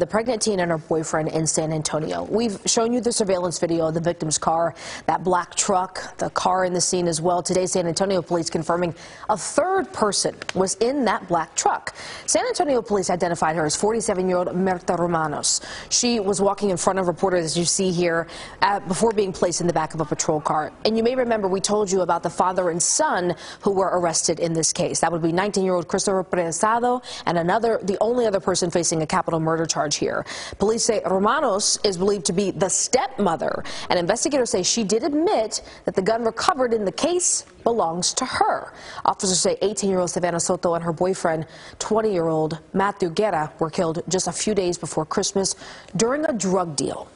the pregnant teen and her boyfriend in San Antonio. We've shown you the surveillance video of the victim's car, that black truck, the car in the scene as well. Today, San Antonio police confirming a third person was in that black truck. San Antonio police identified her as 47-year-old Myrta Romanos. She was walking in front of reporters, as you see here, uh, before being placed in the back of a patrol car. And you may remember we told you about the father and son who were arrested in this case. That would be 19-year-old Christopher Preciado and another, the only other person facing a capital murder charge here. Police say Romanos is believed to be the stepmother, and investigators say she did admit that the gun recovered in the case belongs to her. Officers say 18-year-old Savanah Soto and her boyfriend, 20-year-old Matthew Guerra, were killed just a few days before Christmas during a drug deal.